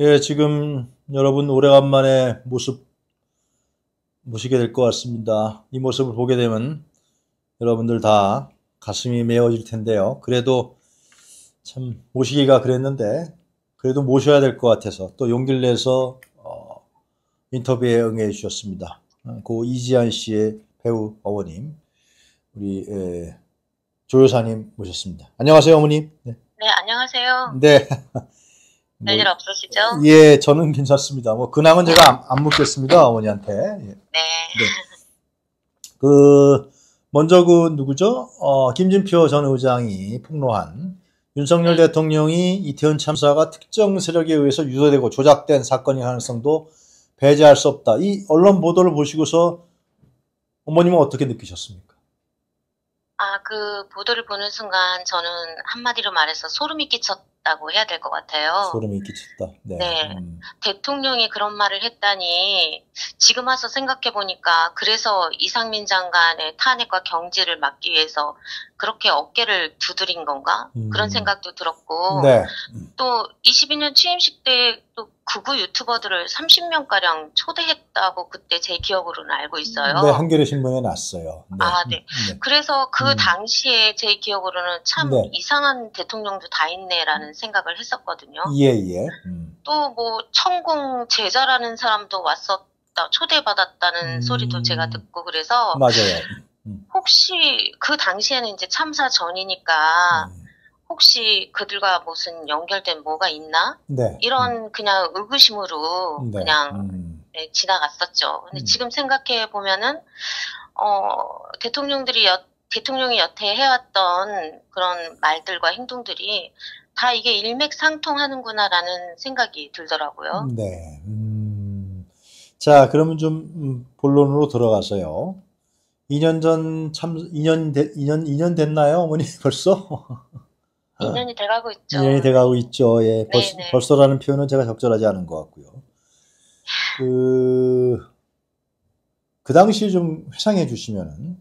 예, 지금 여러분 오래간만에 모습 보시게 될 것 같습니다. 이 모습을 보게 되면 여러분들 다 가슴이 메어질 텐데요. 그래도 참 모시기가 그랬는데 그래도 모셔야 될 것 같아서 또 용기를 내서 어, 인터뷰에 응해 주셨습니다. 어, 고 이지한 씨의 배우 어머님 우리 예, 조 여사님 모셨습니다. 안녕하세요 어머님. 네. 네, 안녕하세요. 네. 별일 없으시죠? 예, 저는 괜찮습니다. 뭐 근황은 제가 안, 안 묻겠습니다 어머니한테. 예. 네. 그 먼저 그 누구죠? 어, 김진표 전 의장이 폭로한 윤석열 네. 대통령이 이태원 참사가 특정 세력에 의해서 유도되고 조작된 사건의 가능성도 배제할 수 없다. 이 언론 보도를 보시고서 어머님은 어떻게 느끼셨습니까? 아, 그 보도를 보는 순간 저는 한마디로 말해서 소름이 끼쳤 다고 해야 될 것 같아요. 소름이 끼쳤다. 네. 네. 음, 대통령이 그런 말을 했다니 지금 와서 생각해 보니까 그래서 이상민 장관의 탄핵과 경질을 막기 위해서 그렇게 어깨를 두드린 건가? 음. 그런 생각도 들었고 네. 또 22년 취임식 때 또 극우 유튜버들을 30명가량 초대했다고 그때 제 기억으로는 알고 있어요. 네, 한겨레 신문에 났어요. 네. 아, 네. 네. 그래서 그 음. 당시에 제 기억으로는 참 네. 이상한 대통령도 다 있네라는 생각을 했었거든요. 예, 예. 음. 또뭐 천공 제자라는 사람도 왔었다, 초대받았다는 음. 소리도 제가 듣고 그래서 맞아요. 혹시 그 당시에는 이제 참사 전이니까 음. 혹시 그들과 무슨 연결된 뭐가 있나? 네. 이런 그냥 의구심으로 음. 네. 그냥 음. 네, 지나갔었죠. 근데 음. 지금 생각해 보면은 어 대통령들이 여, 대통령이 여태 해왔던 그런 말들과 행동들이 다 이게 일맥상통하는구나라는 생각이 들더라고요. 네. 음. 자, 그러면 좀 음, 본론으로 들어가서요. 2년 전 참 2년 되, 2년 2년 됐나요, 어머니 벌써? 2년이 돼가고 있죠. 2년이 돼가고 있죠. 예, 벌써, 네네. 벌써 라는 표현은 제가 적절하지 않은 것 같고요. 그, 그 당시 좀 회상해 주시면은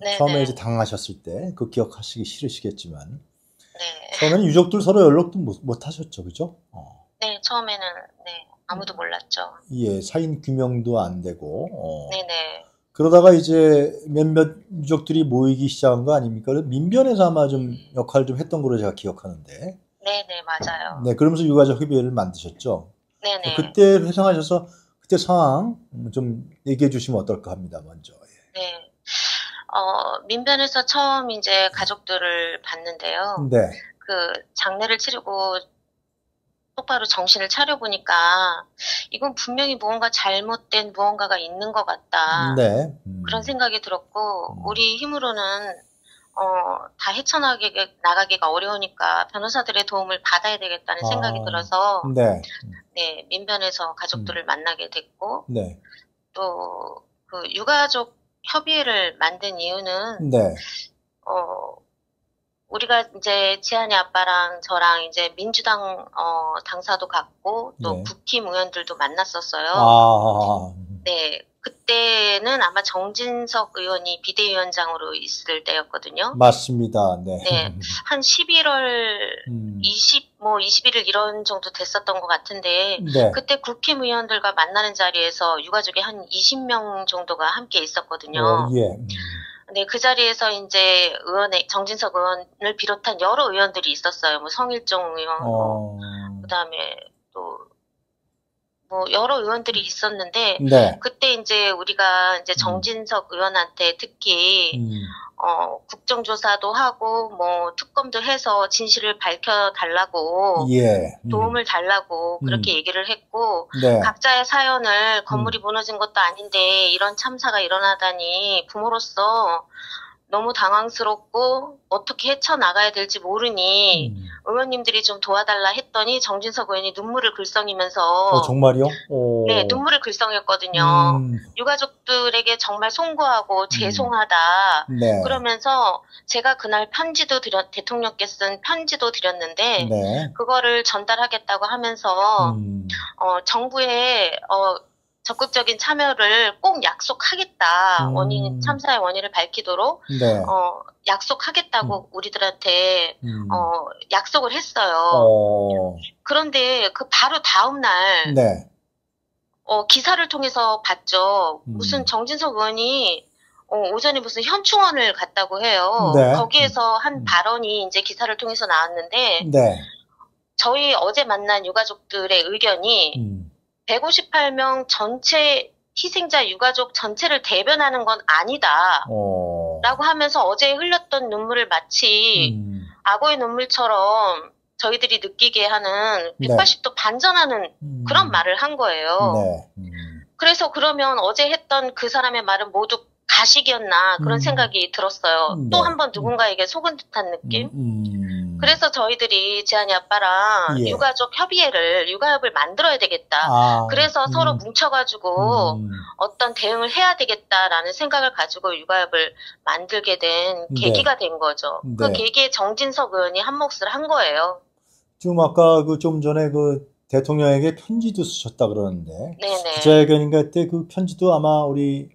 네네. 처음에 이제 당하셨을 때 그 기억하시기 싫으시겠지만 네. 처음에는 유족들 서로 연락도 못, 못 하셨죠, 그죠? 어. 네, 처음에는 네 아무도 몰랐죠. 예, 사인 규명도 안 되고 어. 네네. 그러다가 이제 몇몇 유족들이 모이기 시작한 거 아닙니까? 민변에서 아마 좀 역할을 좀 했던 걸로 제가 기억하는데. 네네 맞아요. 네, 그러면서 유가족 협의회를 만드셨죠. 네네. 그때 회상하셔서 그때 상황 좀 얘기해 주시면 어떨까 합니다, 먼저. 예. 네. 어 민변에서 처음 이제 가족들을 봤는데요. 네. 그 장례를 치르고 똑바로 정신을 차려 보니까 이건 분명히 무언가 잘못된 무언가가 있는 것 같다. 네. 음. 그런 생각이 들었고 음. 우리 힘으로는 어, 다 헤쳐나가기 나가기가 어려우니까 변호사들의 도움을 받아야 되겠다는 생각이 아. 들어서 네. 네, 민변에서 가족들을 만나게 됐고 네. 또그 유가족 협의회를 만든 이유는 네. 어 우리가 이제 지한이 아빠랑 저랑 이제 민주당 어 당사도 갔고 또 네. 국힘 의원들도 만났었어요. 아. 네. 그때는 아마 정진석 의원이 비대위원장으로 있을 때였거든요. 맞습니다. 네. 네. 한 11월 음. 20, 뭐 21일 이런 정도 됐었던 것 같은데, 네. 그때 국힘 의원들과 만나는 자리에서 유가족이 한 20명 정도가 함께 있었거든요. 어, 예. 음. 네, 그 자리에서 이제 의원의, 정진석 의원을 비롯한 여러 의원들이 있었어요. 뭐 성일종 의원, 뭐, 어. 그 다음에 또, 뭐 여러 의원들이 있었는데, 네. 그때 이제 우리가 이제 정진석 의원한테 특히 음. 어, 국정조사도 하고 뭐 특검도 해서 진실을 밝혀 달라고 예. 음. 도움을 달라고 그렇게 얘기를 했고 네. 각자의 사연을 건물이 무너진 것도 아닌데 이런 참사가 일어나다니 부모로서 너무 당황스럽고 어떻게 헤쳐나가야 될지 모르니 음. 의원님들이 좀 도와달라 했더니 정진석 의원이 눈물을 글썽이면서 어, 정말요? 오. 네 눈물을 글썽였거든요. 음. 유가족들에게 정말 송구하고 죄송하다. 네. 그러면서 제가 그날 편지도 드렸, 대통령께 쓴 편지도 드렸는데, 네. 그거를 전달하겠다고 하면서, 음. 어, 정부에, 어, 적극적인 참여를 꼭 약속하겠다. 음. 원인 참사의 원인을 밝히도록 네. 어, 약속하겠다고 우리들한테 음. 어, 약속을 했어요. 어, 그런데 그 바로 다음 날 네. 어, 기사를 통해서 봤죠. 음. 무슨 정진석 의원이 어, 오전에 무슨 현충원을 갔다고 해요. 네. 거기에서 한 음. 발언이 이제 기사를 통해서 나왔는데 네. 저희 어제 만난 유가족들의 의견이 음. 158명 전체 희생자 유가족 전체를 대변하는 건 아니다. 어. 라고 하면서 어제 흘렸던 눈물을 마치 음. 악어의 눈물처럼 저희들이 느끼게 하는 네. 180도 반전하는 음. 그런 말을 한 거예요. 네. 음. 그래서 그러면 어제 했던 그 사람의 말은 모두 가식이었나 그런 음. 생각이 들었어요. 네. 또한 번 누군가에게 속은 듯한 느낌? 음. 그래서 저희들이 지한이 아빠랑 예. 유가족 협의회를, 육아협을 만들어야 되겠다. 아, 그래서 음. 서로 뭉쳐가지고 음. 어떤 대응을 해야 되겠다라는 생각을 가지고 육아협을 만들게 된 네. 계기가 된 거죠. 그 네. 계기에 정진석 의원이 한 몫을 한 거예요. 좀 아까 그 좀 전에 그 대통령에게 편지도 쓰셨다 그러는데 네네. 기자회견인가 때 그 편지도 아마 우리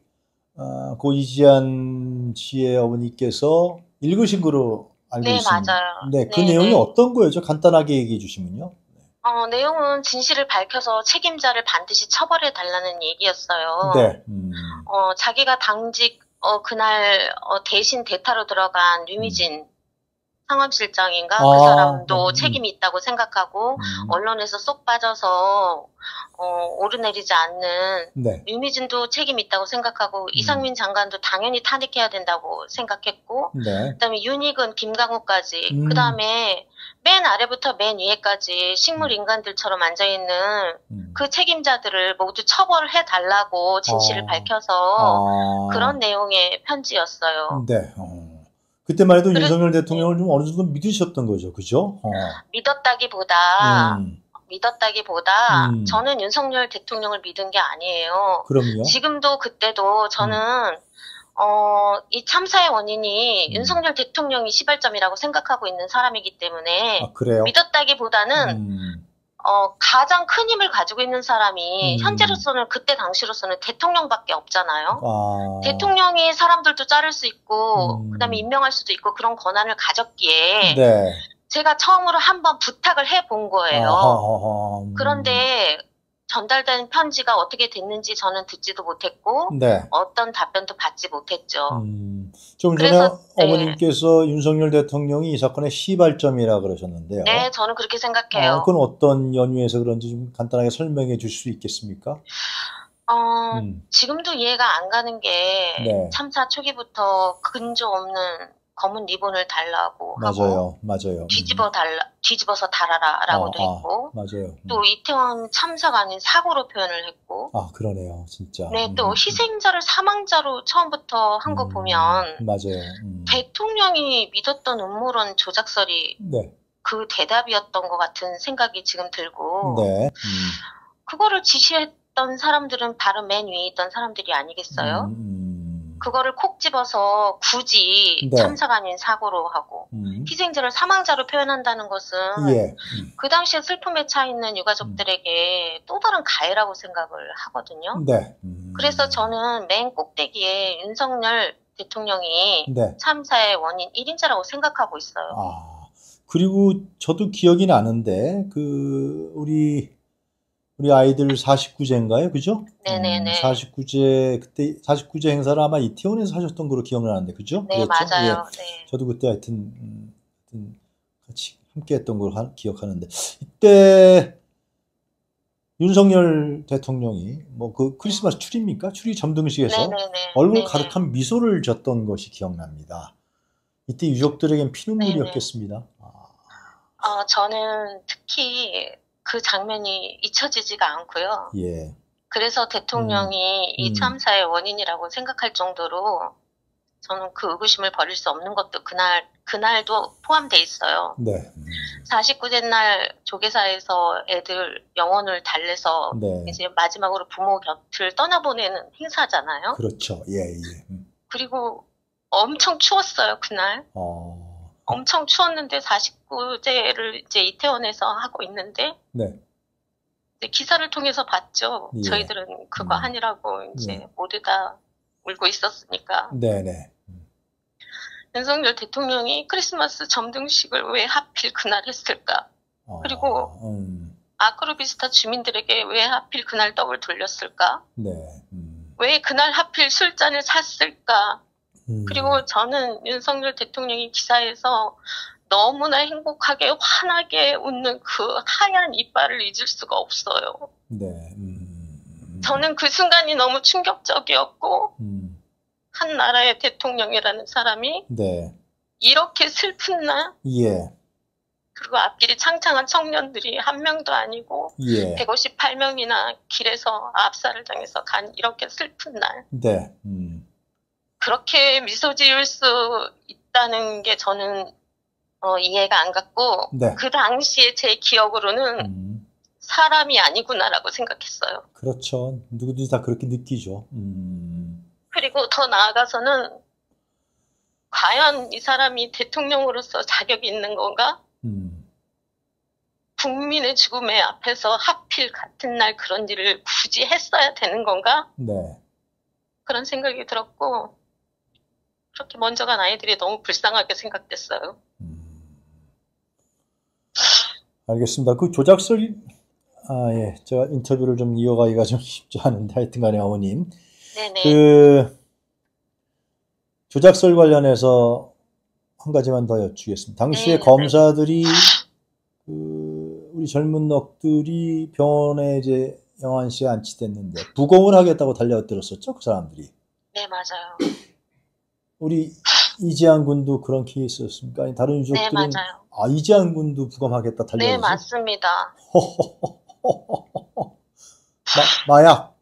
아, 고 이지한 씨의 어머니께서 읽으신 거로 알고 네, 있습니다. 맞아요. 네, 그 네, 내용이 네. 어떤 거예요? 좀 간단하게 얘기해 주시면요. 어, 내용은 진실을 밝혀서 책임자를 반드시 처벌해 달라는 얘기였어요. 네. 음. 어, 자기가 당직 어, 그날 어, 대신 대타로 들어간 류미진 상황실장인가 아, 그 사람도 음. 책임이 있다고 생각하고 음. 언론에서 쏙 빠져서 어, 오르내리지 않는 네. 류미진도 책임이 있다고 생각하고 음. 이상민 장관도 당연히 탄핵해야 된다고 생각했고 네. 그다음에 윤익은 김강욱까지 음. 그다음에 맨 아래부터 맨 위에까지 식물 인간들처럼 앉아 있는 음. 그 책임자들을 모두 처벌해 달라고 진실을 어. 밝혀서 아. 그런 내용의 편지였어요. 네. 어. 그때만 해도 윤석열 대통령을 좀 어느 정도 믿으셨던 거죠. 그죠? 어. 믿었다기보다 음. 믿었다기보다 음. 저는 윤석열 대통령을 믿은 게 아니에요. 그럼요. 지금도 그때도 저는 어, 이 참사의 원인이 음. 윤석열 대통령이 시발점이라고 생각하고 있는 사람이기 때문에 아? 믿었다기보다는 음. 어, 가장 큰 힘을 가지고 있는 사람이 음. 현재로서는 그때 당시로서는 대통령밖에 없잖아요. 아. 대통령이 사람들도 자를 수 있고 음. 그다음에 임명할 수도 있고 그런 권한을 가졌기에 네. 제가 처음으로 한번 부탁을 해 본 거예요. 아하하하. 음. 그런데 전달된 편지가 어떻게 됐는지 저는 듣지도 못했고 네. 어떤 답변도 받지 못했죠. 음, 좀 전에 그래서, 네. 어머님께서 윤석열 대통령이 이 사건의 시발점이라 그러셨는데요. 네, 저는 그렇게 생각해요. 어, 그건 어떤 연유에서 그런지 좀 간단하게 설명해 주실 수 있겠습니까? 어, 음, 지금도 이해가 안 가는 게 네. 참사 초기부터 근조 없는 검은 리본을 달라고 하고 맞아요, 맞아요. 음. 뒤집어 달라 뒤집어서 달아라라고도 아, 아. 했고 맞아요. 음. 또 이태원 참사가 아닌 사고로 표현을 했고 아, 그러네요, 진짜. 네, 음, 또 음, 희생자를 사망자로 처음부터 한거 음, 보면 맞아요. 음. 대통령이 믿었던 음모론 조작설이 네, 그 대답이었던 것 같은 생각이 지금 들고 네. 음, 그거를 지시했던 사람들은 바로 맨 위에 있던 사람들이 아니겠어요? 음, 음, 그거를 콕 집어서 굳이 네. 참사가 아닌 사고로 하고 음. 희생자를 사망자로 표현한다는 것은 예. 음, 그 당시에 슬픔에 차 있는 유가족들에게 또 다른 가해라고 생각을 하거든요. 네. 음. 그래서 저는 맨 꼭대기에 윤석열 대통령이 네. 참사의 원인 1인자라고 생각하고 있어요. 아, 그리고 저도 기억이 나는데, 그, 우리, 우리 아이들 49제인가요? 그죠? 네네네. 49제, 그때 49제 행사를 아마 이태원에서 하셨던 걸로 기억나는데, 그죠? 네, 그랬죠? 예. 맞아요. 네. 저도 그때 하여튼, 음, 하여튼 같이 함께 했던 걸 하- 기억하는데, 이때 윤석열 대통령이 뭐 그 크리스마스 추리입니까? 추리 점등식에서 네네네. 얼굴 네네. 가득한 미소를 졌던 것이 기억납니다. 이때 유족들에겐 피눈물이었겠습니다. 아, 어, 저는 특히 그 장면이 잊혀지지가 않고요. 예. 그래서 대통령이 음. 이 참사의 원인이라고 생각할 정도로 저는 그 의구심을 버릴 수 없는 것도 그날, 그날도 포함돼 있어요. 네. 음, 49제 날 조계사에서 애들 영혼을 달래서 네. 이제 마지막으로 부모 곁을 떠나보내는 행사잖아요. 그렇죠. 예, 예. 음. 그리고 엄청 추웠어요, 그날. 어, 엄청 추웠는데 49제를 이제 이태원에서 하고 있는데 네. 네, 기사를 통해서 봤죠. 예. 저희들은 그거 음. 하느라고 이제 예. 모두 다 울고 있었으니까. 네네. 윤석열 대통령이 크리스마스 점등식을 왜 하필 그날 했을까? 어, 그리고 음, 아크로비스타 주민들에게 왜 하필 그날 떡을 돌렸을까? 네. 음, 왜 그날 하필 술잔을 샀을까? 음, 그리고 저는 윤석열 대통령이 기사에서 너무나 행복하게 환하게 웃는 그 하얀 이빨을 잊을 수가 없어요. 네. 음, 저는 그 순간이 너무 충격적이었고 음, 한 나라의 대통령이라는 사람이 네. 이렇게 슬픈 날 예. 그리고 앞길이 창창한 청년들이 한 명도 아니고 예. 158명이나 길에서 압살을 당해서 간 이렇게 슬픈 날 네. 음, 그렇게 미소 지을 수 있다는 게 저는 어, 이해가 안 갔고 네. 그 당시에 제 기억으로는 음, 사람이 아니구나라고 생각했어요. 그렇죠. 누구든지 다 그렇게 느끼죠. 음, 그리고 더 나아가서는 과연 이 사람이 대통령으로서 자격이 있는 건가? 음, 국민의 죽음의 앞에서 하필 같은 날 그런 일을 굳이 했어야 되는 건가? 네. 그런 생각이 들었고, 그렇게 먼저 간 아이들이 너무 불쌍하게 생각됐어요. 음. 알겠습니다. 그 조작설, 아, 예. 제가 인터뷰를 좀 이어가기가 좀 쉽지 않은데, 하여튼 간에 어머님. 네네. 그, 조작설 관련해서 한 가지만 더 여쭈겠습니다. 당시에 네, 네. 검사들이, 그, 우리 젊은 넋들이 병원에 이제 영환 씨에 안치됐는데, 부검을 하겠다고 달려들었었죠, 그 사람들이. 네, 맞아요. 우리 이재한 군도 그런 케이스였습니까? 아니, 다른 네, 유족들은 맞아요. 아, 이재한 군도 부검하겠다 달려들었어. 네, 맞습니다. 마, 마약.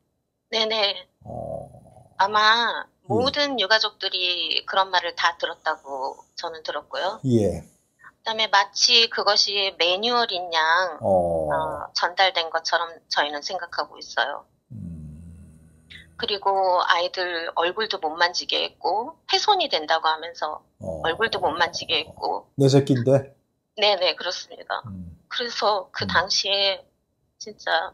네네. 어, 아마 예. 모든 유가족들이 그런 말을 다 들었다고 저는 들었고요. 예. 그다음에 마치 그것이 매뉴얼인 양 어, 어, 전달된 것처럼 저희는 생각하고 있어요. 음, 그리고 아이들 얼굴도 못 만지게 했고 훼손이 된다고 하면서 어, 얼굴도 못 만지게 했고 내 새끼인데. 네네 그렇습니다. 음, 그래서 그 음. 당시에 진짜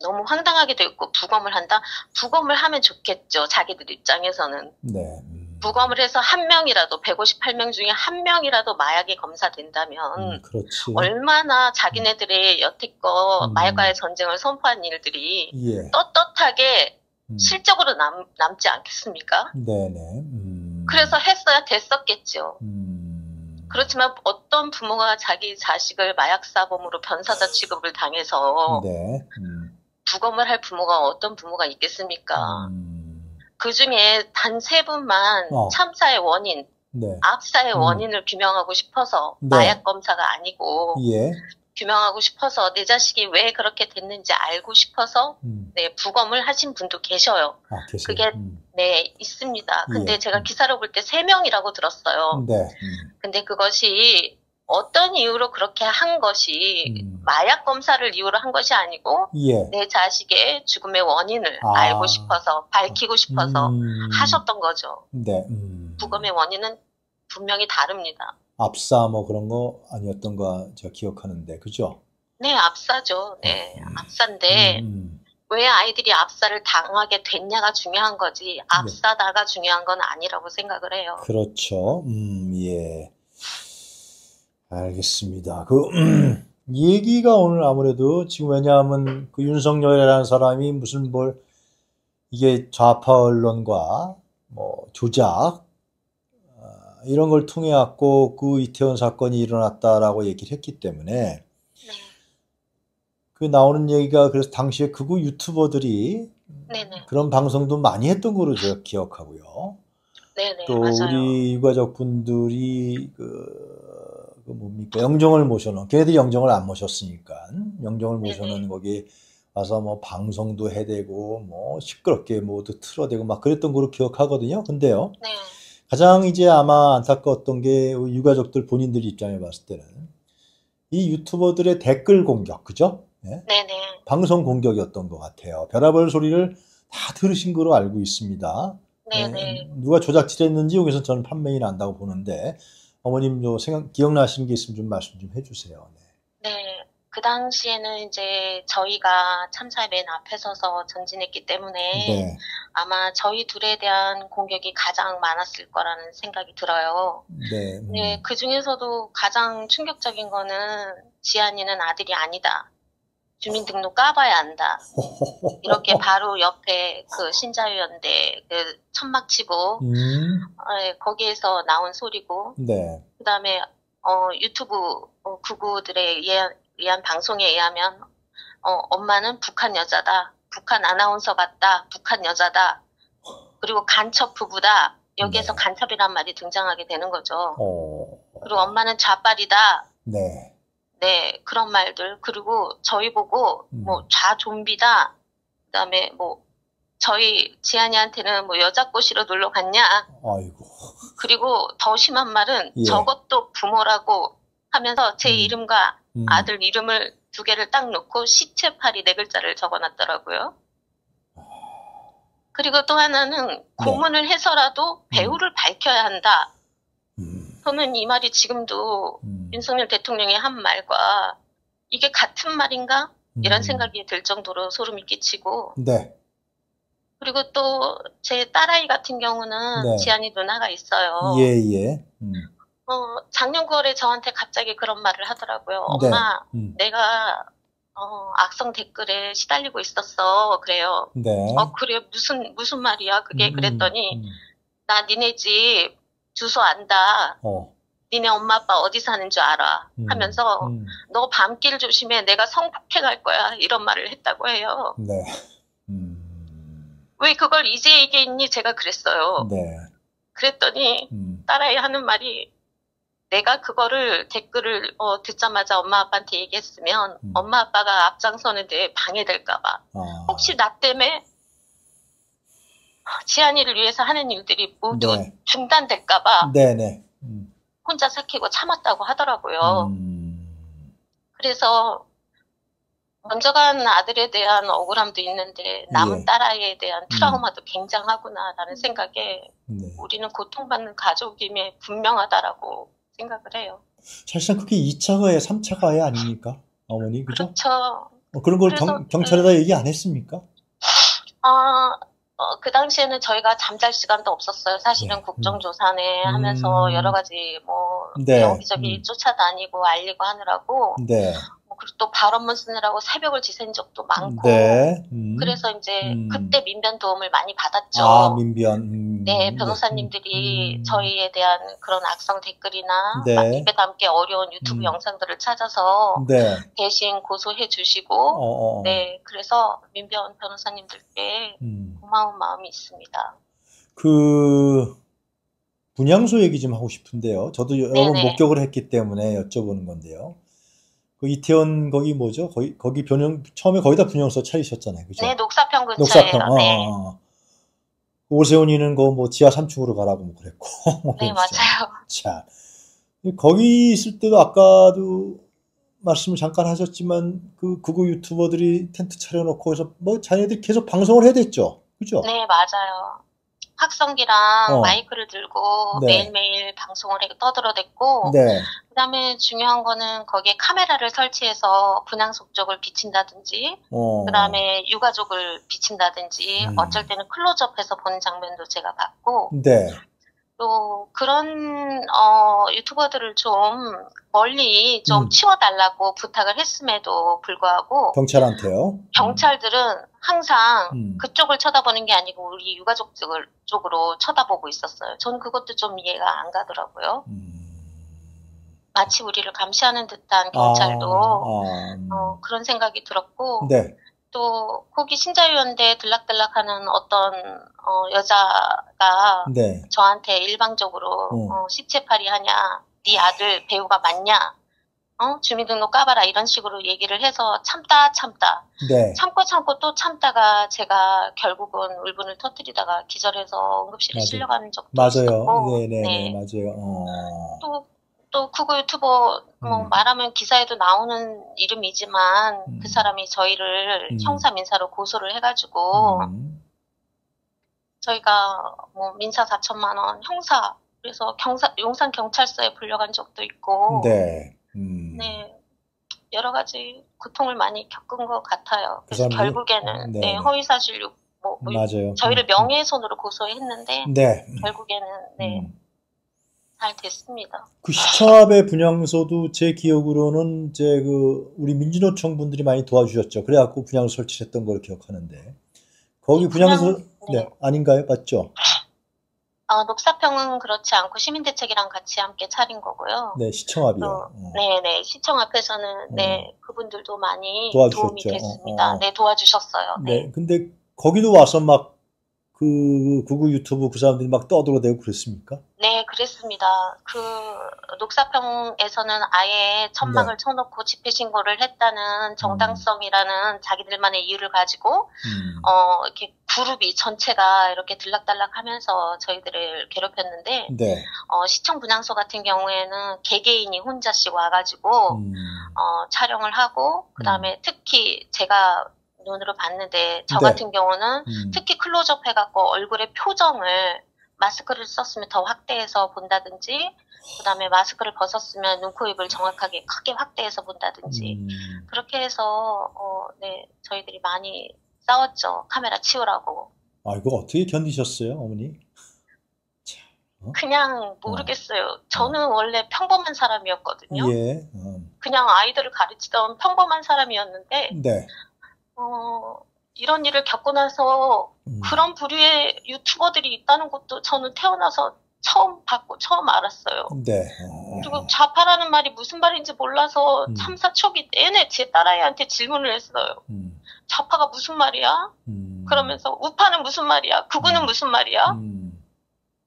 너무 황당하게 됐고 부검을 한다? 부검을 하면 좋겠죠. 자기들 입장에서는. 네. 음, 부검을 해서 한 명이라도 158명 중에 한 명이라도 마약이 검사된다면 음. 얼마나 자기네들의 여태껏 음. 마약과의 전쟁을 선포한 일들이 예. 떳떳하게 음, 실적으로 남, 남지 않겠습니까? 네네. 음, 그래서 했어야 됐었겠죠. 음, 그렇지만 어떤 부모가 자기 자식을 마약사범으로 변사자 취급을 당해서 네. 음, 부검을 할 부모가 어떤 부모가 있겠습니까? 음, 그 중에 단 세 분만 어. 참사의 원인, 네. 압사의 음. 원인을 규명하고 싶어서 네. 마약 검사가 아니고 예. 규명하고 싶어서 내 자식이 왜 그렇게 됐는지 알고 싶어서 음, 네, 부검을 하신 분도 계셔요. 아, 계세요. 그게 음, 네, 있습니다. 근데 예. 제가 음. 기사를 볼때 세 명이라고 들었어요. 네. 음, 근데 그것이 어떤 이유로 그렇게 한 것이 음. 마약 검사를 이유로 한 것이 아니고 예. 내 자식의 죽음의 원인을 아. 알고 싶어서 밝히고 싶어서 음, 하셨던 거죠. 네. 음. 부검의 원인은 분명히 다릅니다. 압사 뭐 그런 거 아니었던 거 제가 기억하는데 그죠? 네, 압사죠. 네, 음. 압사인데 음, 왜 아이들이 압사를 당하게 됐냐가 중요한 거지 압사다가 중요한 건 아니라고 생각을 해요. 그렇죠. 음, 예. 알겠습니다. 그 음, 얘기가 오늘 아무래도 지금 왜냐하면 그 윤석열이라는 사람이 무슨 뭘 이게 좌파 언론과 뭐 조작 아, 이런 걸 통해 갖고 그 이태원 사건이 일어났다라고 얘기를 했기 때문에 네, 그 나오는 얘기가 그래서 당시에 극우 유튜버들이 네네, 그런 방송도 많이 했던 거로 제가 기억하고요. 네네, 또 맞아요. 우리 유가족 분들이 그, 그 뭡니까 영정을 모셔놓은 걔네들이 영정을 안 모셨으니까 영정을. 모셔놓은 거기 와서 뭐 방송도 해대고 뭐 시끄럽게 모두 틀어대고 막 그랬던 거로 기억하거든요. 근데요 네, 가장 이제 아마 안타까웠던 게 유가족들 본인들 입장에 봤을 때는 이 유튜버들의 댓글 공격 그죠? 예? 네네, 방송 공격이었던 것 같아요. 별의별 소리를 다 들으신 거로 알고 있습니다. 네네. 예, 누가 조작질했는지 여기서 저는 판명이 난다고 보는데 어머님 요 생각 기억나시는 게 있으면 좀 말씀 좀 해주세요. 네. 네, 그 당시에는 이제 저희가 참사의 맨 앞에 서서 전진했기 때문에 네. 아마 저희 둘에 대한 공격이 가장 많았을 거라는 생각이 들어요. 네. 음. 네, 그 중에서도 가장 충격적인 거는 지안이는 아들이 아니다. 주민등록 까봐야 안다. 이렇게 바로 옆에 그 신자유연대 그 천막 치고 음. 예, 거기에서 나온 소리고 네. 그다음에 어, 유튜브 어, 구구들에 의한, 의한 방송에 의하면 어, 엄마는 북한 여자다. 북한 아나운서 같다. 북한 여자다. 그리고 간첩 부부다. 여기에서 네. 간첩이란 말이 등장하게 되는 거죠. 어. 그리고 엄마는 좌빨이다. 네. 네, 그런 말들. 그리고 저희 보고 음. 뭐 좌좀비다. 그다음에 뭐 저희 지안이한테는 뭐 여자 꼬시러 놀러 갔냐. 아이고. 그리고 더 심한 말은 예. 저것도 부모라고 하면서 제 음. 이름과 음. 아들 이름을 두 개를 딱 놓고 시체팔이 네 글자를 적어놨더라고요. 그리고 또 하나는 고문을 해서라도 배우를 밝혀야 한다. 음. 저는 이 말이 지금도 음. 윤석열 대통령이 한 말과 이게 같은 말인가? 이런 음. 생각이 들 정도로 소름이 끼치고 네. 그리고 또 제 딸아이 같은 경우는 네. 지안이 누나가 있어요. 예, 예. 음. 어, 작년 9월에 저한테 갑자기 그런 말을 하더라고요. 네. 엄마, 음. 내가 어, 악성 댓글에 시달리고 있었어. 그래요. 네. 어, 그래. 무슨 무슨 말이야? 그게 음, 그랬더니 음. 나 니네 집 주소 안다. 어. 니네 엄마 아빠 어디 사는 줄 알아. 음. 하면서 음. 너 밤길 조심해. 내가 성폭행 할 거야. 이런 말을 했다고 해요. 네. 음. 왜 그걸 이제 얘기했니? 제가 그랬어요. 네. 그랬더니 음. 딸아이 하는 말이 내가 그거를 댓글을 어, 듣자마자 엄마 아빠한테 얘기했으면 음. 엄마 아빠가 앞장서는데 방해될까봐 아. 혹시 나 때문에 지안이를 위해서 하는 일들이 모두 네. 중단될까봐 네, 네. 음. 혼자 삭히고 참았다고 하더라고요. 음. 그래서 먼저 간 아들에 대한 억울함도 있는데 남은 예. 딸아이에 대한 트라우마도 굉장하구나라는 생각에 네. 우리는 고통받는 가족임에 분명하다라고 생각을 해요. 사실상 그게 2차 가해, 3차 가해 아닙니까? 어머니, 그죠? 그렇죠. 어, 그런 걸 그래서, 경, 경찰에다 얘기 안 했습니까? 아, 어, 그 당시에는 저희가 잠잘 시간도 없었어요. 사실은 네. 국정조사네 하면서 음. 여러 가지 뭐 네. 여기저기 음. 쫓아다니고 알리고 하느라고 네. 뭐 그리고 또 발언문 쓰느라고 새벽을 지샌 적도 많고 네. 음. 그래서 이제 음. 그때 민변 도움을 많이 받았죠. 아, 민변. 음. 네, 변호사님들이 음. 저희에 대한 그런 악성 댓글이나 네. 막 입에 담기 어려운 유튜브 음. 영상들을 찾아서 네. 대신 고소해 주시고 어, 어. 네, 그래서 민변 변호사님들께 음. 고마운 마음이 있습니다. 그 분향소 얘기 좀 하고 싶은데요. 저도 여러 번. 목격을 했기 때문에 여쭤보는 건데요. 그 이태원 거기 뭐죠? 거기 거기 변형 처음에 거기다 분향소 차리셨잖아요. 그죠? 네, 녹사평 근처에요. 녹사평. 어, 네, 어, 어. 오세훈이는 그뭐 지하 3층으로 가라고 뭐 그랬고. 네. 맞아요. 자, 거기 있을 때도 아까도 말씀을 잠깐 하셨지만 그 극우 유튜버들이 텐트 차려놓고 해서 뭐 자기네들이 계속 방송을 해야 됐죠. 그죠? 네, 맞아요. 확성기랑 어. 마이크를 들고 네. 매일매일 방송을 해 떠들어댔고 네. 그다음에 중요한 거는 거기에 카메라를 설치해서 분향속 쪽을 비친다든지 어. 그다음에 유가족을 비친다든지 음. 어쩔 때는 클로즈업해서 보는 장면도 제가 봤고 네. 또 그런 어, 유튜버들을 좀 멀리 좀 음. 치워달라고 부탁을 했음에도 불구하고 경찰한테요. 경찰들은 항상 음. 그쪽을 쳐다보는 게 아니고 우리 유가족 쪽을, 쪽으로 쳐다보고 있었어요. 저는 그것도 좀 이해가 안 가더라고요. 음. 마치 우리를 감시하는 듯한 경찰도 아, 아, 음. 어, 그런 생각이 들었고 네. 또 거기 신자유연대 들락들락하는 어떤 어, 여자가 네. 저한테 일방적으로 어. 어, 시체팔이 하냐, 네 아들 배우가 맞냐, 어? 주민등록 까봐라 이런 식으로 얘기를 해서 참다 참다 네. 참고 참고 또 참다가 제가 결국은 울분을 터뜨리다가 기절해서 응급실에 맞아요. 실려가는 적도 맞아요. 있었고 네, 네, 네, 네. 맞아요. 어. 또, 또 그거 유튜버 뭐 음. 말하면 기사에도 나오는 이름이지만 음. 그 사람이 저희를 음. 형사 민사로 고소를 해가지고 음. 저희가 뭐 민사 4천만 원 형사 그래서 경사 용산 경찰서에 불려간 적도 있고 네. 음. 네. 여러 가지 고통을 많이 겪은 것 같아요. 그 그래서 사람들이? 결국에는 네, 네, 네. 허위 사실 유- 뭐, 뭐 맞아요. 저희를 음, 명예훼손으로 고소했는데 네. 결국에는 네, 음. 잘 됐습니다. 그 시청합의 분향소도 제 기억으로는 이제 그 우리 민주노총 분들이 많이 도와주셨죠. 그래갖고 분향소 설치했던 걸 기억하는데 거기 분향소 분향- 네 네. 아닌가요? 맞죠? 어, 녹사평은 그렇지 않고 시민대책이랑 같이 함께 차린 거고요. 네 시청합이요. 또, 어. 네 네 시청 앞에서는 네 그분들도 많이 도와주셨죠. 도움이 됐습니다. 어, 어. 네 도와주셨어요. 네, 근데 거기도 와서 막 그 구구 유튜브 그 사람들이 막 떠들어대고 그랬습니까? 네, 그랬습니다. 그 녹사평에서는 아예 천막을 네. 쳐놓고 집회 신고를 했다는 정당성이라는 자기들만의 이유를 가지고 음. 어 이렇게 그룹이 전체가 이렇게 들락달락하면서 저희들을 괴롭혔는데 네. 어 시청 분향소 같은 경우에는 개개인이 혼자씩 와가지고 음. 어 촬영을 하고 그 다음에 특히 제가 눈으로 봤는데 저 네. 같은 경우는 음. 특히 클로즈업 해갖고 얼굴의 표정을 마스크를 썼으면 더 확대해서 본다든지, 그 다음에 마스크를 벗었으면 눈, 코, 입을 정확하게 크게 확대해서 본다든지, 음. 그렇게 해서, 어, 네, 저희들이 많이 싸웠죠. 카메라 치우라고. 아, 이거 어떻게 견디셨어요, 어머니? 그냥 모르겠어요. 저는 원래 평범한 사람이었거든요. 예. 음. 그냥 아이들을 가르치던 평범한 사람이었는데, 네. 어, 이런 일을 겪고 나서 음. 그런 부류의 유튜버들이 있다는 것도 저는 태어나서 처음 봤고 처음 알았어요. 네. 어. 그리고 좌파라는 말이 무슨 말인지 몰라서 음. 참사 초기 내내 제 딸아이한테 질문을 했어요. 음. 좌파가 무슨 말이야? 음. 그러면서 우파는 무슨 말이야? 극우는 음. 무슨 말이야? 음.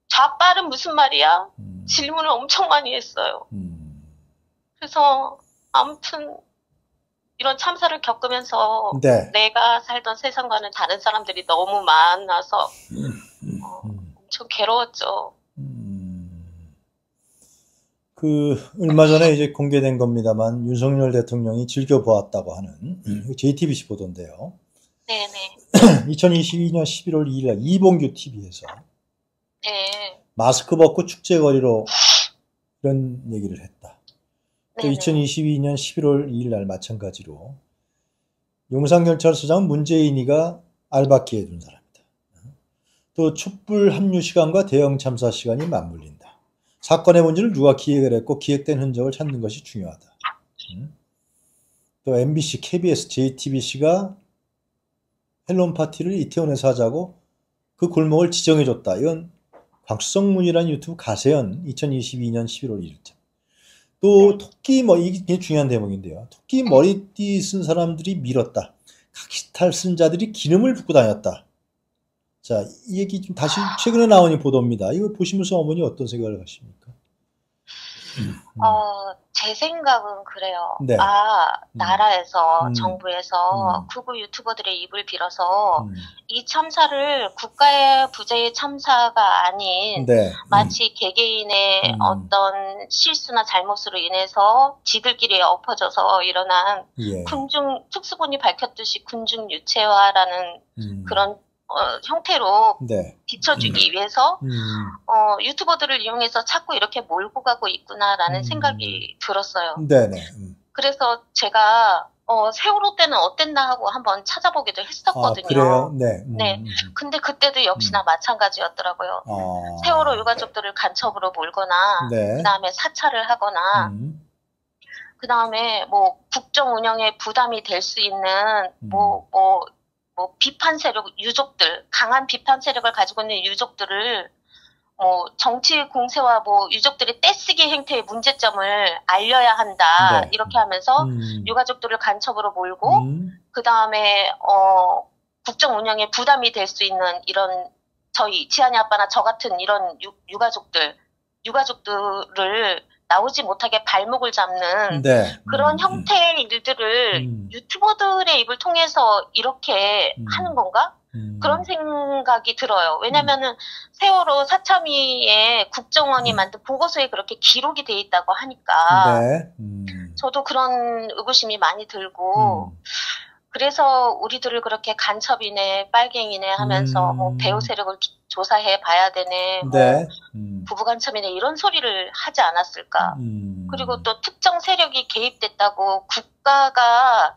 좌빨은 무슨 말이야? 음. 질문을 엄청 많이 했어요. 음. 그래서 아무튼 이런 참사를 겪으면서 네. 내가 살던 세상과는 다른 사람들이 너무 많아서 어, 음. 엄청 괴로웠죠. 음. 그 얼마 전에 이제 공개된 겁니다만 윤석열 대통령이 즐겨 보았다고 하는 JTBC 보도인데요. 네네. 2022년 11월 2일 날 이봉규 TV에서 네. 마스크 벗고 축제거리로 이런 얘기를 했다. 또 네네. 2022년 11월 2일 날 마찬가지로 용산경찰서장 문재인이가 알바키에 둔 사람이다. 또 촛불 합류 시간과 대형 참사 시간이 맞물린다. 사건의 문제를 누가 기획을 했고 기획된 흔적을 찾는 것이 중요하다. 음. 또 MBC, KBS, JTBC가 헬론 파티를 이태원에서 하자고 그 골목을 지정해줬다. 이건 곽성문이라는 유튜브 가세연 2022년 11월 1일자. 또 토끼 뭐 이게 중요한 대목인데요. 토끼 머리띠 쓴 사람들이 밀었다. 각시탈 쓴 자들이 기름을 붓고 다녔다. 자, 이 얘기 좀 다시 최근에 나온 이 보도입니다. 이거 보시면서 어머니 어떤 생각을 하십니까? 음. 어, 제 생각은 그래요. 네. 아, 나라에서, 음. 정부에서 음. 극우 유튜버들의 입을 빌어서 음. 이 참사를 국가의 부재의 참사가 아닌 네. 마치 개개인의 음. 어떤 실수나 잘못으로 인해서 지들끼리 엎어져서 일어난 예. 군중, 특수본이 밝혔듯이 군중 유체화라는 음. 그런 어, 형태로 네. 비춰주기 위해서 음. 어, 유튜버들을 이용해서 자꾸 이렇게 몰고 가고 있구나라는 음. 생각이 들었어요. 네네. 음. 그래서 제가 어, 세월호 때는 어땠나 하고 한번 찾아보기도 아, 했었거든요. 그래요? 네. 음, 네. 음. 근데 그때도 역시나 마찬가지였더라고요. 아. 세월호 유가족들을 간첩으로 몰거나 네. 그 다음에 사찰을 하거나 음. 그 다음에 뭐 국정 운영에 부담이 될 수 있는 음. 뭐뭐 뭐 비판 세력 유족들 강한 비판 세력을 가지고 있는 유족들을 뭐 정치 공세와 뭐 유족들의 떼쓰기 행태의 문제점을 알려야 한다 네. 이렇게 하면서 음. 유가족들을 간첩으로 몰고 음. 그 다음에 어 국정 운영에 부담이 될 수 있는 이런 저희 지한이 아빠나 저 같은 이런 유, 유가족들 유가족들을 나오지 못하게 발목을 잡는 네. 그런 음. 형태의 일들을 음. 유튜버들의 입을 통해서 이렇게 음. 하는 건가? 음. 그런 생각이 들어요. 왜냐면은 세월호 사참위에 국정원이 음. 만든 보고서에 그렇게 기록이 돼 있다고 하니까 네. 음. 저도 그런 의구심이 많이 들고 음. 그래서 우리들을 그렇게 간첩이네 빨갱이네 하면서 음. 뭐 배우 세력을 기- 조사해 봐야 되네 뭐 네. 음. 부부 간첩이네 이런 소리를 하지 않았을까 음. 그리고 또 특정 세력이 개입됐다고 국가가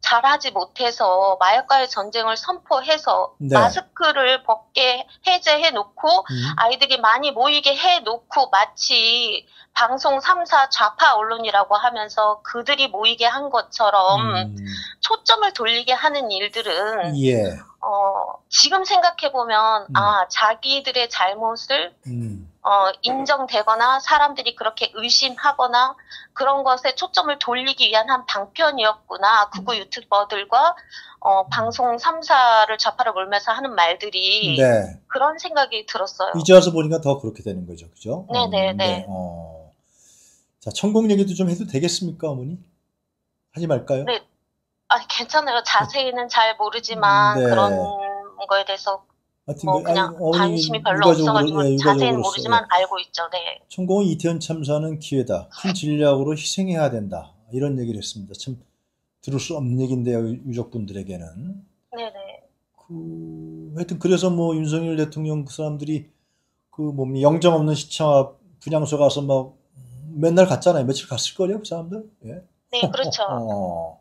잘하지 못해서 마약과의 전쟁을 선포해서 네. 마스크를 벗게 해제해 놓고 음. 아이들이 많이 모이게 해 놓고 마치 방송 3사 좌파 언론이라고 하면서 그들이 모이게 한 것처럼 음. 초점을 돌리게 하는 일들은 예. 어, 지금 생각해 보면 음. 아 자기들의 잘못을 음. 어, 인정되거나 사람들이 그렇게 의심하거나 그런 것에 초점을 돌리기 위한 한 방편이었구나. 극우 유튜버들과 어, 방송 3사를 좌파를 몰면서 하는 말들이 네. 그런 생각이 들었어요. 이제 와서 보니까 더 그렇게 되는 거죠. 그죠? 네, 네, 네. 어. 자, 천공 얘기도 좀 해도 되겠습니까, 어머니? 하지 말까요? 네. 아니, 괜찮아요. 자세히는 잘 모르지만 네. 그런 거에 대해서 뭐 그- 그냥 관심이 별로 없어가지고 예, 자세히는 모르지만 예. 알고 있죠. 네. 천공은 이태원 참사는 기회다. 큰 진략으로 희생해야 된다. 이런 얘기를 했습니다. 참 들을 수 없는 얘기인데요, 유- 유족분들에게는. 네네. 그 하여튼 그래서 뭐 윤석열 대통령 그 사람들이 그뭐 영정 없는 시청 앞 분향소 가서 막 맨날 갔잖아요. 며칠 갔을 거예요, 그 사람들. 예. 네, 그렇죠. 어.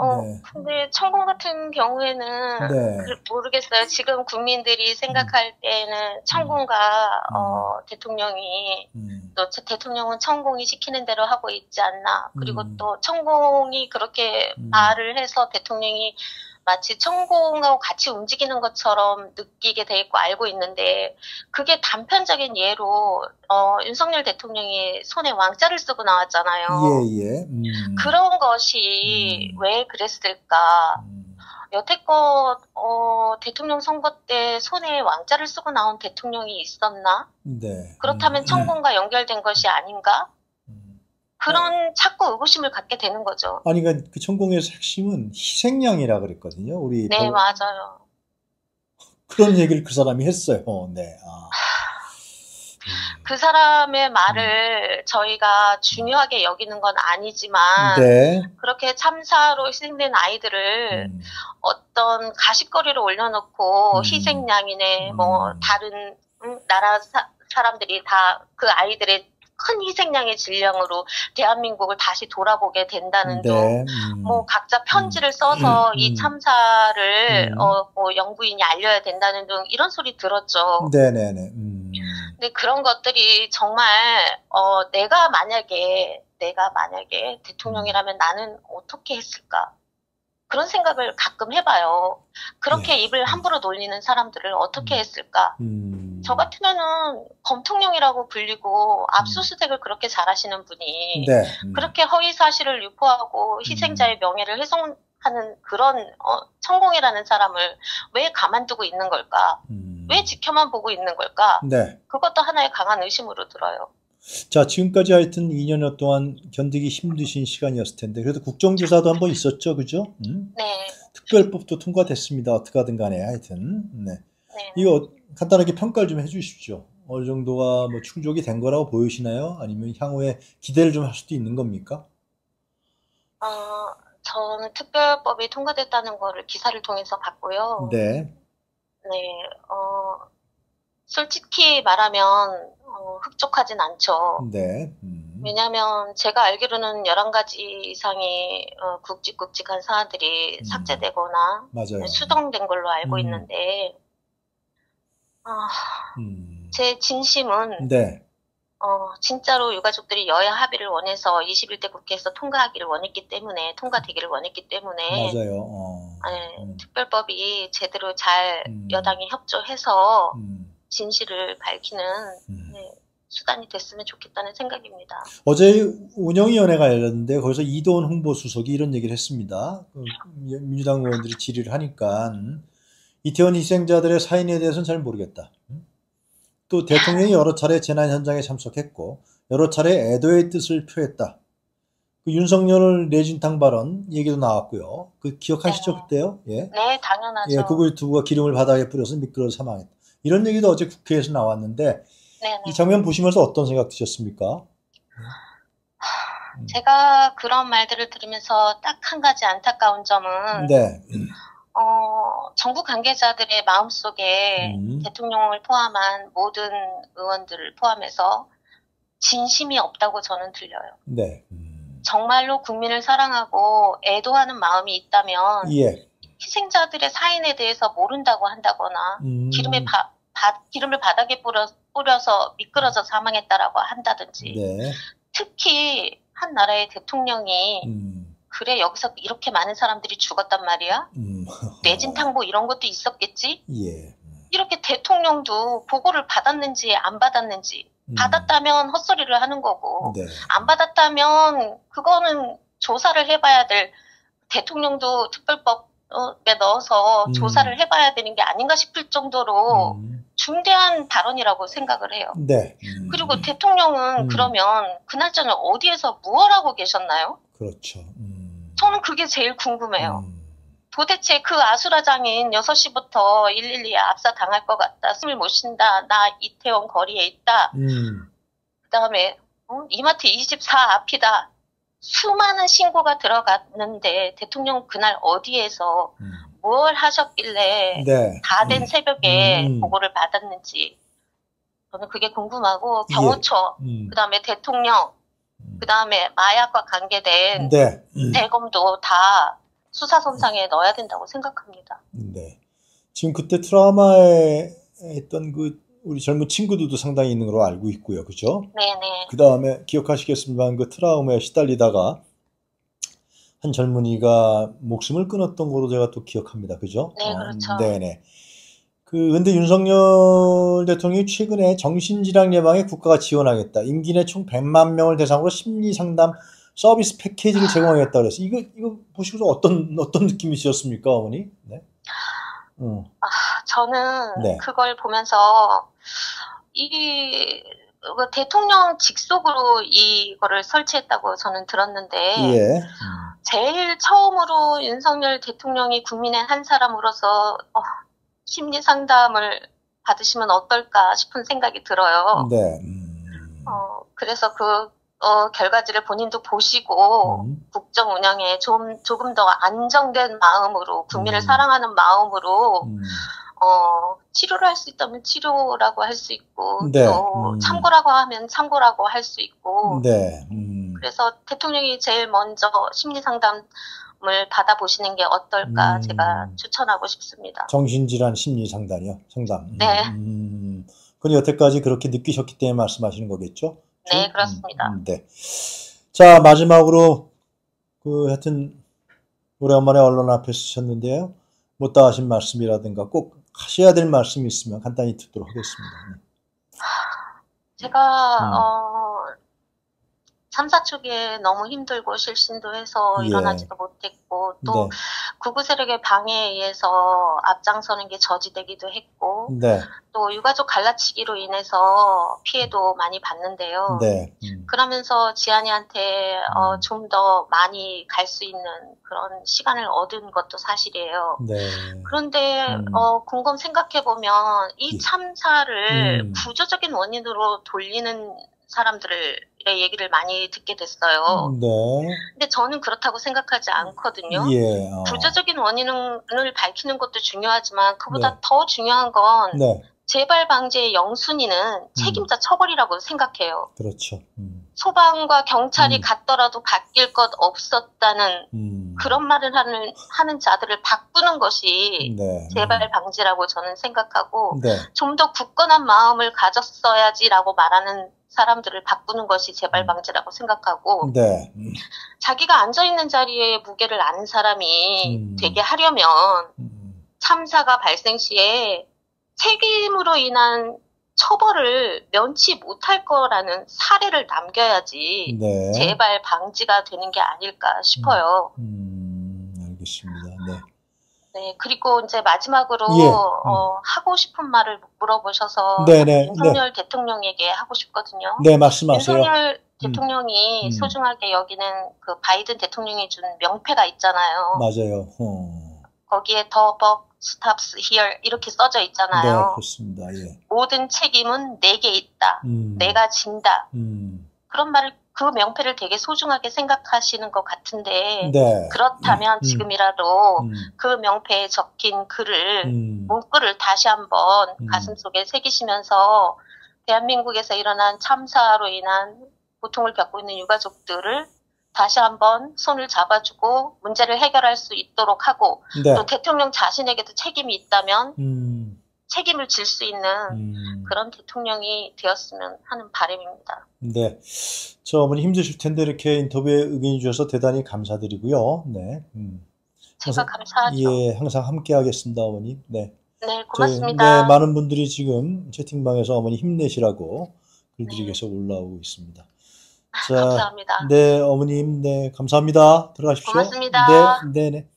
어, 네. 근데 천공 같은 경우에는 네. 그- 모르겠어요. 지금 국민들이 생각할 때는 천공과 음. 어, 대통령이 음. 또 저- 대통령은 천공이 시키는 대로 하고 있지 않나. 그리고 음. 또 천공이 그렇게 음. 말을 해서 대통령이 마치 천공하고 같이 움직이는 것처럼 느끼게 돼 있고 알고 있는데 그게 단편적인 예로 어, 윤석열 대통령이 손에 왕자를 쓰고 나왔잖아요. 예, 예. 음. 그런 것이 음. 왜 그랬을까? 음. 여태껏 어, 대통령 선거 때 손에 왕자를 쓰고 나온 대통령이 있었나? 네. 그렇다면 음. 천공과 연결된 것이 아닌가? 음. 그런 자꾸 의구심을 갖게 되는 거죠. 아니, 그러니까 그 천공에서 핵심은 희생양이라 그랬거든요. 우리 네, 발- 맞아요. 그런 얘기를 그 사람이 했어요. 네. 아. 음. 그 사람의 말을 저희가 중요하게 여기는 건 아니지만 네. 그렇게 참사로 희생된 아이들을 음. 어떤 가십거리를 올려놓고 음. 희생양이네 뭐 음. 다른 음, 나라 사, 사람들이 다 그 아이들의 큰 희생양의 질량으로 대한민국을 다시 돌아보게 된다는 둥. 네. 음. 뭐 각자 편지를 써서 음. 이 참사를 음. 어, 뭐 영부인이 알려야 된다는 등 이런 소리 들었죠. 네네네. 음. 근데 그런 것들이 정말 어, 내가 만약에 내가 만약에 대통령이라면 나는 어떻게 했을까? 그런 생각을 가끔 해봐요. 그렇게 예. 입을 함부로 놀리는 사람들을 어떻게 음. 했을까? 음. 저 같으면은 검통령이라고 불리고 압수수색을 그렇게 잘하시는 분이 네. 음. 그렇게 허위 사실을 유포하고 희생자의 명예를 훼손하는 그런 어, 천공이라는 사람을 왜 가만두고 있는 걸까? 음. 왜 지켜만 보고 있는 걸까? 네. 그것도 하나의 강한 의심으로 들어요. 자, 지금까지 하여튼 2년여 동안 견디기 힘드신 시간이었을 텐데, 그래도 국정조사도 한번 있었죠, 그죠? 음? 네, 특별법도 통과됐습니다. 어떻게 하든 간에 하여튼. 네. 네. 이거 간단하게 평가를 좀 해주십시오. 어느 정도가 뭐 충족이 된 거라고 보이시나요? 아니면 향후에 기대를 좀 할 수도 있는 겁니까? 어, 저는 특별법이 통과됐다는 거를 기사를 통해서 봤고요. 네. 네, 어, 솔직히 말하면 어, 흡족하진 않죠. 네. 음. 왜냐하면 제가 알기로는 11가지 이상의 어, 굵직굵직한 사안들이 음. 삭제되거나 맞아요. 수정된 걸로 알고 음. 있는데 아, 음. 제 진심은 네. 어, 진짜로 유가족들이 여야 합의를 원해서 21대 국회에서 통과하기를 원했기 때문에 통과되기를 원했기 때문에 맞아요. 어. 네, 음. 특별법이 제대로 잘 음. 여당이 협조해서 음. 진실을 밝히는 음. 네, 수단이 됐으면 좋겠다는 생각입니다. 어제 운영위원회가 열렸는데 거기서 이도원 홍보수석이 이런 얘기를 했습니다. 그 민주당 의원들이 질의를 하니까 이태원 희생자들의 사인에 대해서는 잘 모르겠다. 또 대통령이 여러 차례 재난 현장에 참석했고 여러 차례 애도의 뜻을 표했다. 그 윤석열 내진탕 발언 얘기도 나왔고요. 그 기억하시죠 네. 그때요? 예. 네, 당연하죠. 예, 극우 유튜브가 기름을 바닥에 뿌려서 미끄러져 사망했다. 이런 얘기도 어제 국회에서 나왔는데 네, 이 네. 장면 보시면서 어떤 생각 드셨습니까? 음. 제가 그런 말들을 들으면서 딱 한 가지 안타까운 점은 네. 어, 정부 관계자들의 마음속에 음. 대통령을 포함한 모든 의원들을 포함해서 진심이 없다고 저는 들려요. 네. 음. 정말로 국민을 사랑하고 애도하는 마음이 있다면 예. 희생자들의 사인에 대해서 모른다고 한다거나 음. 기름에 바, 바- 기름을 바닥에 뿌려, 뿌려서 미끄러져 사망했다라고 한다든지 네. 특히 한 나라의 대통령이 음. 그래 여기서 이렇게 많은 사람들이 죽었단 말이야 음. 뇌진탕고 이런 것도 있었겠지 예. 이렇게 대통령도 보고를 받았는지 안 받았는지 음. 받았다면 헛소리를 하는 거고 네. 안 받았다면 그거는 조사를 해봐야 될 대통령도 특별법에 넣어서 음. 조사를 해봐야 되는 게 아닌가 싶을 정도로 음. 중대한 발언이라고 생각을 해요. 네. 음. 그리고 대통령은 음. 그러면 그날 저녁 어디에서 무얼 하고 계셨나요? 그렇죠. 음. 저는 그게 제일 궁금해요. 음. 도대체 그 아수라장인 6시부터 112에 압사 당할 것 같다. 숨을 못 쉰다. 나 이태원 거리에 있다. 음. 그 다음에 이마트 24 앞이다. 수많은 신고가 들어갔는데 대통령 그날 어디에서 음. 뭘 하셨길래 네. 다된 음. 새벽에 음. 보고를 받았는지 저는 그게 궁금하고 경호처 음. 그 다음에 대통령 그 다음에 마약과 관계된 네. 음. 대검도 다 수사 선상에 넣어야 된다고 생각합니다. 네. 지금 그때 트라우마에 했던 그 우리 젊은 친구들도 상당히 있는 걸로 알고 있고요. 그죠? 네네. 그 다음에 기억하시겠습니다만 그 트라우마에 시달리다가 한 젊은이가 목숨을 끊었던 거로 제가 또 기억합니다. 그죠? 네, 그렇죠. 네네. 그, 근데 윤석열 대통령이 최근에 정신질환 예방에 국가가 지원하겠다. 임기 내 총 100만 명을 대상으로 심리 상담 서비스 패키지를 제공하겠다 그래서 이거, 이거 보시고서 어떤, 어떤 느낌이셨습니까, 어머니? 네. 음, 저는 네. 그걸 보면서 이그 대통령 직속으로 이거를 설치했다고 저는 들었는데 예. 음, 제일 처음으로 윤석열 대통령이 국민의 한 사람으로서 어, 심리 상담을 받으시면 어떨까 싶은 생각이 들어요. 네. 음, 어, 그래서 그 어, 결과지를 본인도 보시고 음, 국정 운영에 좀 조금 더 안정된 마음으로 국민을 음. 사랑하는 마음으로 음, 어, 치료를 할 수 있다면 치료라고 할 수 있고 네, 또 음. 참고라고 하면 참고라고 할 수 있고 네. 음, 그래서 대통령이 제일 먼저 심리 상담 을 받아보시는 게 어떨까 음. 제가 추천하고 싶습니다. 정신질환 심리 상담이요. 상담. 음, 네. 음, 그건 여태까지 그렇게 느끼셨기 때문에 말씀하시는 거겠죠? 네, 좀? 그렇습니다. 음, 음, 네. 자, 마지막으로 그 하여튼 오래간만에 언론 앞에 서셨는데요. 못다 하신 말씀이라든가 꼭 하셔야 될 말씀이 있으면 간단히 듣도록 하겠습니다. 네. 제가 음. 어, 3사 초기에 너무 힘들고 실신도 해서 예. 일어나지도 못했고 또 네. 구구 세력의 방해에 의해서 앞장서는 게 저지되기도 했고 네. 또 유가족 갈라치기로 인해서 피해도 많이 봤는데요. 네. 음, 그러면서 지안이한테 어, 음. 좀더 많이 갈 수 있는 그런 시간을 얻은 것도 사실이에요. 네. 그런데 음. 어, 곰곰 생각해 보면 이 예. 참사를 음. 구조적인 원인으로 돌리는 사람들의 얘기를 많이 듣게 됐어요. 네. 근데 저는 그렇다고 생각하지 않거든요. 예. 어. 구조적인 원인을 밝히는 것도 중요하지만 그보다 네. 더 중요한 건 네. 재발 방지의 영순위는 책임자 처벌이라고 생각해요. 그렇죠. 음, 소방과 경찰이 음. 갔더라도 바뀔 것 없었다는 음. 그런 말을 하는, 하는 자들을 바꾸는 것이 네. 재발 방지라고 저는 생각하고 네. 좀더 굳건한 마음을 가졌어야지라고 말하는 사람들을 바꾸는 것이 재발 음. 방지라고 생각하고 네. 음, 자기가 앉아 있는 자리에 무게를 아는 사람이 음. 되게 하려면 음. 참사가 발생 시에 책임으로 인한 처벌을 면치 못할 거라는 사례를 남겨야지 네. 재발 방지가 되는 게 아닐까 싶어요. 음, 알겠습니다. 네. 네, 그리고 이제 마지막으로 예, 어, 하고 싶은 말을 물어보셔서 네네, 윤석열 대통령에게 하고 싶거든요. 네, 말씀하세요. 윤석열 대통령이 음. 소중하게 여기는 그 바이든 대통령이 준 명패가 있잖아요. 맞아요. 어. 거기에 더벅 스탑스 히얼 이렇게 써져 네, 있잖아요. 그렇습니다. 예. 모든 책임은 내게 있다. 음, 내가 진다. 음, 그런 말을 그 명패를 되게 소중하게 생각하시는 것 같은데 네. 그렇다면 음, 지금이라도 음, 그 명패에 적힌 글을 음, 문구를 다시 한번 음. 가슴 속에 새기시면서 대한민국에서 일어난 참사로 인한 고통을 겪고 있는 유가족들을 다시 한번 손을 잡아주고 문제를 해결할 수 있도록 하고 네. 또 대통령 자신에게도 책임이 있다면 음, 책임을 질 수 있는 음, 그런 대통령이 되었으면 하는 바람입니다. 네. 저 어머니 힘드실 텐데 이렇게 인터뷰에 응해 주셔서 대단히 감사드리고요. 네. 음. 항상- 감사하죠. 예, 항상 함께 하겠습니다, 어머니. 네. 네, 저희, 고맙습니다. 네, 많은 분들이 지금 채팅방에서 어머니 힘내시라고 글들이 네. 계속 올라오고 있습니다. 아, 자, 감사합니다. 네, 어머님, 네, 감사합니다. 들어가십시오. 고맙습니다. 네, 네, 네.